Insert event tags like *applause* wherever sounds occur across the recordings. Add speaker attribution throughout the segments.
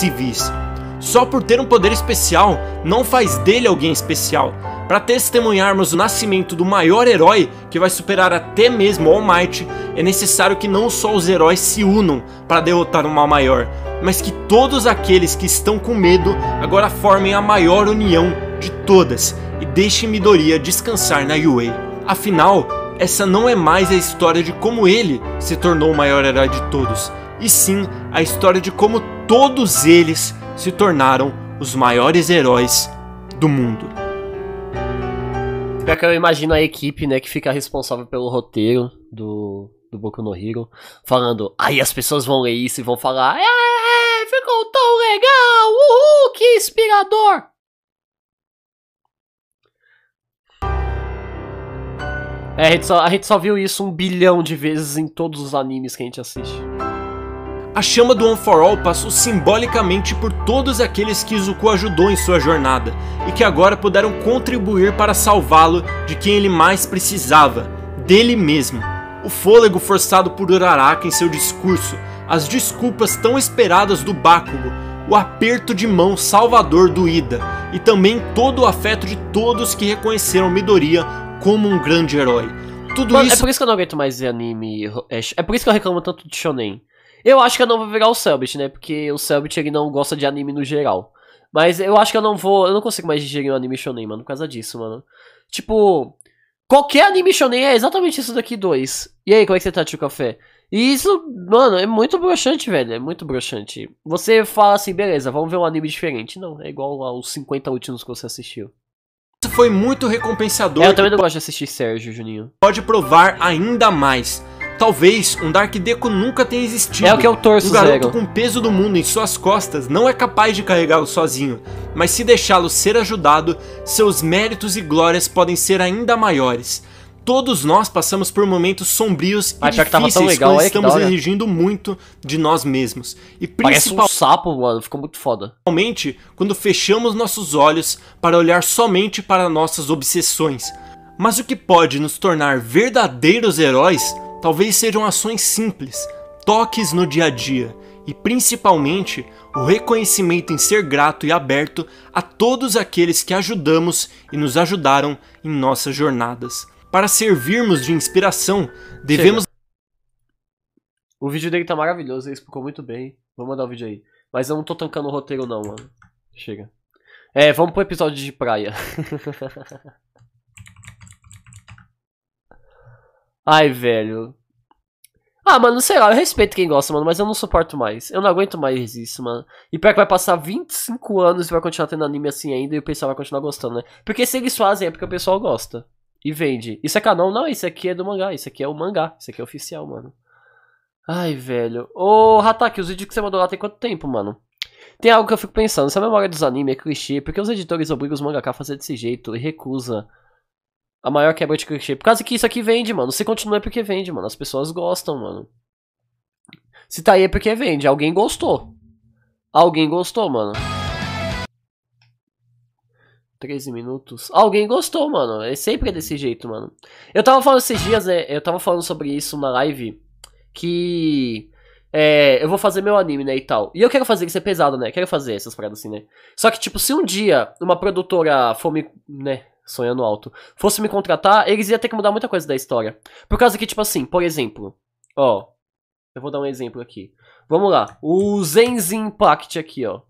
Speaker 1: civis. Só por ter um poder especial não faz dele alguém especial. Para testemunharmos o nascimento do maior herói que vai superar até mesmo All Might, é necessário que não só os heróis se unam para derrotar o mal maior, mas que todos aqueles que estão com medo agora formem a maior união de todas e deixem Midoriya descansar na Yue. Afinal, essa não é mais a história de como ele se tornou o maior herói de todos, e sim a história de como todos eles se tornaram os maiores heróis do mundo.
Speaker 2: Pior que eu imagino a equipe, né, que fica responsável pelo roteiro do, do Boku no Hero, falando, aí as pessoas vão ler isso e vão falar, é, ficou tão legal, uhul, que inspirador. É, a gente, só, a gente só viu isso um bilhão de vezes em todos os animes que a gente assiste.
Speaker 1: A chama do One for All passou simbolicamente por todos aqueles que Izuku ajudou em sua jornada e que agora puderam contribuir para salvá-lo de quem ele mais precisava, dele mesmo. O fôlego forçado por Uraraka em seu discurso, as desculpas tão esperadas do Bakugo, o aperto de mão salvador do Ida e também todo o afeto de todos que reconheceram Midoriya como um grande herói. Tudo
Speaker 2: Mano, é
Speaker 1: isso
Speaker 2: por isso que eu não aguento mais ver anime. É, é por isso que eu reclamo tanto de shonen. Eu acho que eu não vou virar o Selbit, né? Porque o Selbit ele não gosta de anime no geral. Mas eu acho que eu não vou. Eu não consigo mais digerir um anime shonen, mano, por causa disso, mano. Tipo. Qualquer anime shonen é exatamente isso daqui, dois. E aí, como é que você tá, tio Café? E isso, mano, é muito broxante, velho. É muito broxante. Você fala assim, beleza, vamos ver um anime diferente. Não, é igual aos 50 últimos que você assistiu.
Speaker 1: foi muito recompensador
Speaker 2: É, eu também não gosto de assistir Sérgio, Juninho.
Speaker 1: pode provar ainda mais. Talvez um Dark Deco nunca tenha existido.
Speaker 2: É o que eu torço,
Speaker 1: Um garoto
Speaker 2: Zero.
Speaker 1: com o peso do mundo em suas costas não é capaz de carregá-lo sozinho, mas se deixá-lo ser ajudado, seus méritos e glórias podem ser ainda maiores. Todos nós passamos por momentos sombrios e
Speaker 2: pior que tava tão
Speaker 1: difíceis
Speaker 2: legal,
Speaker 1: quando
Speaker 2: olha que
Speaker 1: estamos
Speaker 2: hora.
Speaker 1: exigindo muito de nós mesmos. E
Speaker 2: Parece um
Speaker 1: principalmente
Speaker 2: sapo, mano. Ficou muito foda.
Speaker 1: Principalmente quando fechamos nossos olhos para olhar somente para nossas obsessões. Mas o que pode nos tornar verdadeiros heróis talvez sejam ações simples, toques no dia a dia e principalmente o reconhecimento em ser grato e aberto a todos aqueles que ajudamos e nos ajudaram em nossas jornadas. Para servirmos de inspiração, devemos
Speaker 2: O vídeo dele tá maravilhoso, ele explicou muito bem. Vou mandar o vídeo aí. Mas eu não tô tancando o roteiro não, mano. Chega. É, vamos pro episódio de praia. *laughs* Ai, velho. Ah, mano, sei lá, eu respeito quem gosta, mano, mas eu não suporto mais. Eu não aguento mais isso, mano. E pior que vai passar 25 anos e vai continuar tendo anime assim ainda e o pessoal vai continuar gostando, né? Porque se eles fazem é porque o pessoal gosta. E vende. Isso é canon? Não, isso aqui é do mangá. Isso aqui é o mangá. Isso aqui é oficial, mano. Ai, velho. Ô, Hataki, os vídeos que você mandou lá tem quanto tempo, mano? Tem algo que eu fico pensando. Se a memória dos animes é clichê, por que os editores obrigam os mangaka a fazer desse jeito e recusa a maior quebra de clichê? Por causa que isso aqui vende, mano. Se continua é porque vende, mano. As pessoas gostam, mano. Se tá aí é porque vende. Alguém gostou. Alguém gostou, mano. 13 minutos. Alguém gostou, mano. É sempre desse jeito, mano. Eu tava falando esses dias, né? Eu tava falando sobre isso na live. Que. É, eu vou fazer meu anime, né, e tal. E eu quero fazer isso é pesado, né? Quero fazer essas paradas assim, né? Só que, tipo, se um dia uma produtora for me. né? Sonhando alto. Fosse me contratar, eles iam ter que mudar muita coisa da história. Por causa que, tipo assim, por exemplo. Ó. Eu vou dar um exemplo aqui. Vamos lá. O Zenzin Impact aqui, ó.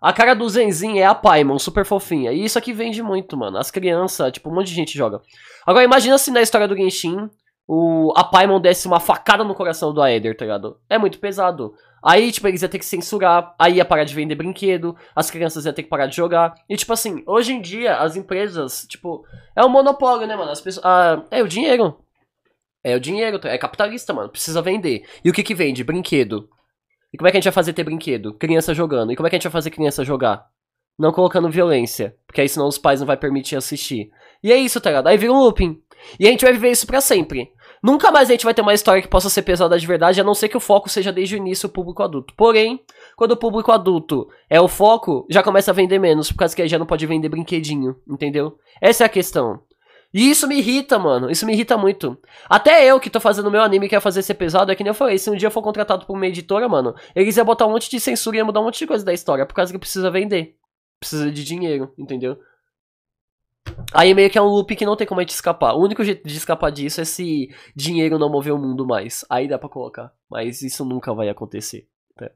Speaker 2: A cara do Zenzin é a Paimon, super fofinha. E isso aqui vende muito, mano. As crianças, tipo, um monte de gente joga. Agora imagina se na história do Genshin o, a Paimon desse uma facada no coração do Aether, tá ligado? É muito pesado. Aí, tipo, eles iam ter que censurar, aí ia parar de vender brinquedo, as crianças iam ter que parar de jogar. E, tipo assim, hoje em dia, as empresas, tipo, é um monopólio, né, mano? As pessoas. Ah, é o dinheiro. É o dinheiro, é capitalista, mano. Precisa vender. E o que que vende? Brinquedo. E como é que a gente vai fazer ter brinquedo? Criança jogando. E como é que a gente vai fazer criança jogar? Não colocando violência. Porque aí senão os pais não vai permitir assistir. E é isso, tá ligado? Aí vira um looping. E a gente vai viver isso pra sempre. Nunca mais a gente vai ter uma história que possa ser pesada de verdade, a não ser que o foco seja desde o início o público adulto. Porém, quando o público adulto é o foco, já começa a vender menos, por causa que aí já não pode vender brinquedinho, entendeu? Essa é a questão. E isso me irrita, mano. Isso me irrita muito. Até eu que tô fazendo meu anime quer fazer ser pesado, é que nem eu falei, se um dia eu for contratado por uma editora, mano, eles iam botar um monte de censura e iam mudar um monte de coisa da história, por causa que precisa vender. Precisa de dinheiro, entendeu? Aí meio que é um loop que não tem como a gente escapar. O único jeito de escapar disso é se dinheiro não mover o mundo mais. Aí dá pra colocar. Mas isso nunca vai acontecer. Tá?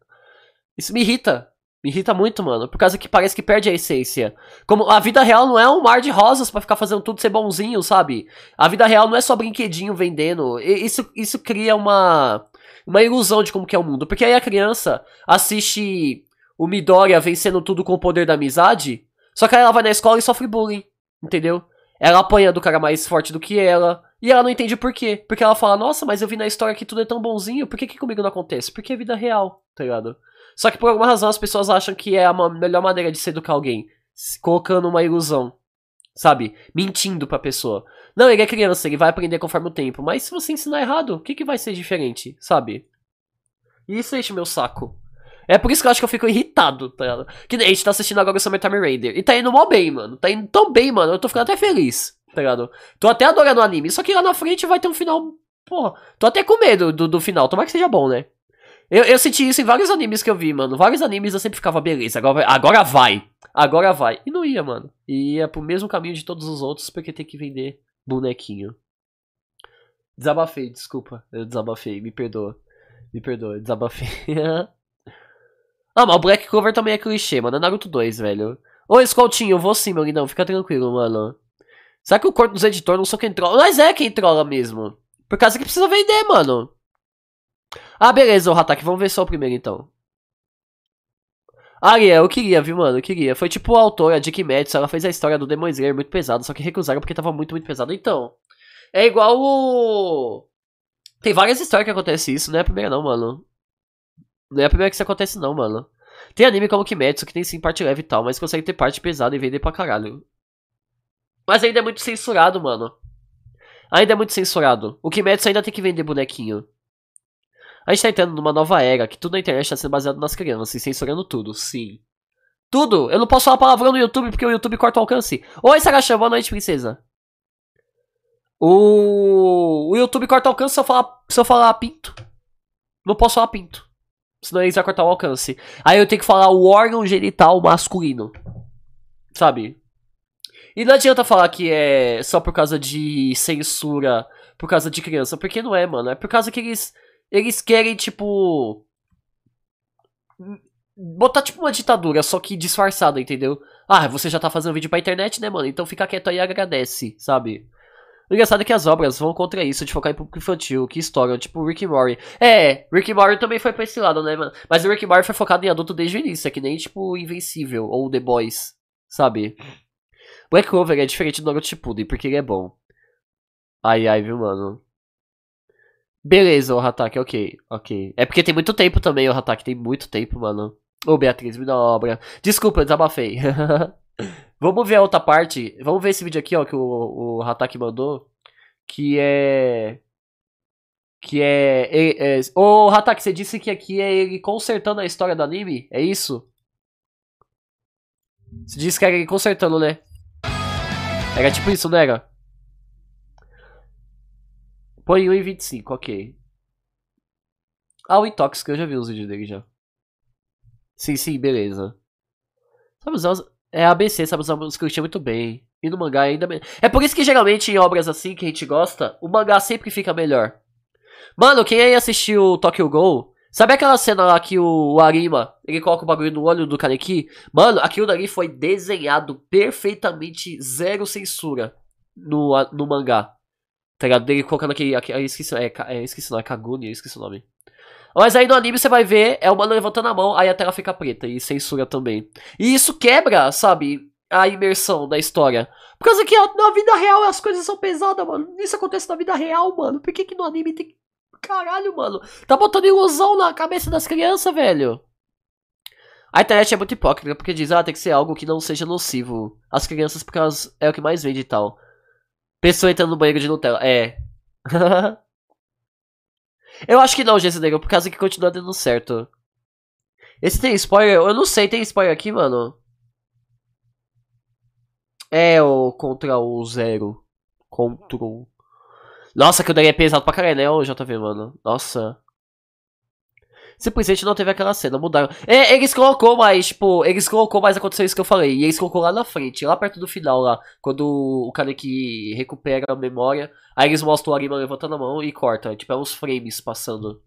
Speaker 2: Isso me irrita. Me irrita muito, mano. Por causa que parece que perde a essência. Como a vida real não é um mar de rosas para ficar fazendo tudo ser bonzinho, sabe? A vida real não é só brinquedinho vendendo. Isso, isso cria uma, uma ilusão de como que é o mundo. Porque aí a criança assiste o Midoriya vencendo tudo com o poder da amizade. Só que aí ela vai na escola e sofre bullying. Entendeu? Ela apanha do cara mais forte do que ela. E ela não entende por quê. Porque ela fala, nossa, mas eu vi na história que tudo é tão bonzinho, por que, que comigo não acontece? Porque é vida real, tá ligado? Só que por alguma razão as pessoas acham que é a melhor maneira de se educar alguém. Colocando uma ilusão. Sabe? Mentindo pra pessoa. Não, ele é criança, ele vai aprender conforme o tempo. Mas se você ensinar errado, o que, que vai ser diferente? Sabe? E isso enche meu saco. É por isso que eu acho que eu fico irritado, tá ligado? Que a gente tá assistindo agora o Summer Time Raider. E tá indo mó bem, mano. Tá indo tão bem, mano. Eu tô ficando até feliz, tá ligado? Tô até adorando o anime. Só que lá na frente vai ter um final. Porra, tô até com medo do, do final. Tomara que seja bom, né? Eu, eu senti isso em vários animes que eu vi, mano. Vários animes eu sempre ficava, beleza, agora, agora vai. Agora vai. E não ia, mano. E ia pro mesmo caminho de todos os outros, porque tem que vender bonequinho. Desabafei, desculpa. Eu desabafei, me perdoa. Me perdoa, desabafei. *laughs* Ah, mas o Black Clover também é clichê, mano. É Naruto 2, velho. Ô, Scoutinho, eu vou sim, meu lindão. Fica tranquilo, mano. Será que o corpo dos editores não sou quem trola? Mas é quem trola mesmo. Por causa que precisa vender, mano. Ah, beleza, o Hatak. Vamos ver só o primeiro, então. Ariel, eu queria, viu, mano? Eu queria. Foi tipo a autora, Dick Metz, ela fez a história do Demon Slayer muito pesado, só que recusaram porque tava muito, muito pesado. Então, é igual o... Tem várias histórias que acontece isso, não é a primeira não, mano. Não é a primeira que isso acontece não, mano. Tem anime como Kimetsu que tem sim parte leve e tal, mas consegue ter parte pesada e vender pra caralho. Mas ainda é muito censurado, mano. Ainda é muito censurado. O Kimetsu ainda tem que vender bonequinho. A gente tá entrando numa nova era, que tudo na internet tá sendo baseado nas crianças e censurando tudo, sim. Tudo! Eu não posso falar palavrão no YouTube porque o YouTube corta o alcance. Oi, Sarachã, boa noite, princesa. O... o YouTube corta o alcance se eu falar, se eu falar pinto. Não posso falar pinto. Senão eles vão cortar o alcance. Aí eu tenho que falar o órgão genital masculino. Sabe? E não adianta falar que é só por causa de censura, por causa de criança. Porque não é, mano. É por causa que eles. Eles querem, tipo. Botar tipo uma ditadura, só que disfarçada, entendeu? Ah, você já tá fazendo vídeo pra internet, né, mano? Então fica quieto aí e agradece, sabe? O engraçado é que as obras vão contra isso, de focar em público infantil, que história, tipo Rick Morty. É, Rick Morty também foi pra esse lado, né, mano? Mas o Rick Morty foi focado em adulto desde o início, é que nem, tipo, Invencível ou The Boys, sabe? Black Clover é diferente do Naruto Shippuden, porque ele é bom. Ai, ai, viu, mano? Beleza, o Hatak, ok, ok. É porque tem muito tempo também, o Hatak, tem muito tempo, mano. Ô, Beatriz, me dá uma obra. Desculpa, desabafei. *laughs* Vamos ver a outra parte. Vamos ver esse vídeo aqui, ó, que o, o Hatak mandou. Que é. Que é. é, é... Ô, Hatak, você disse que aqui é ele consertando a história do anime? É isso? Você disse que era ele consertando, né? Era tipo isso, não era? Põe 1,25, ok. Ah, o Intox, que eu já vi os vídeos dele já. Sim, sim, beleza. Sabe usar os... É ABC, sabe usar música que muito bem. E no mangá ainda melhor. É por isso que geralmente em obras assim que a gente gosta, o mangá sempre fica melhor. Mano, quem aí assistiu Tokyo Ghoul, sabe aquela cena lá que o, Arima, ele coloca o bagulho no olho do Kaneki? Mano, aquilo dali foi desenhado perfeitamente, zero censura no, no mangá. Tá ligado? Dele colocando aquele, aquele esqueci, é, é, esqueci não, é Kaguni, esqueci o nome. Mas aí no anime você vai ver, é o mano levantando a mão, aí a tela fica preta e censura também. E isso quebra, sabe, a imersão da história. Por causa que na vida real as coisas são pesadas, mano. Isso acontece na vida real, mano. Por que, que no anime tem. Caralho, mano. Tá botando ilusão na cabeça das crianças, velho. A internet é muito hipócrita porque diz, ah, tem que ser algo que não seja nocivo. As crianças, porque elas é o que mais vende e tal. Pessoa entrando no banheiro de Nutella. É. *laughs* Eu acho que não, Jesse Negro, por causa que continua dando certo. Esse tem spoiler? Eu não sei, tem spoiler aqui, mano? É o contra o zero. Control. Nossa, que o daí é pesado pra caralho, né, o JV, mano? Nossa. Simplesmente não teve aquela cena, mudaram. É, eles colocou mais, tipo, eles colocou mais aconteceu isso que eu falei. E eles colocou lá na frente, lá perto do final, lá. Quando o cara que recupera a memória. Aí eles mostram o Arima levantando a mão e corta. Tipo, é uns frames passando.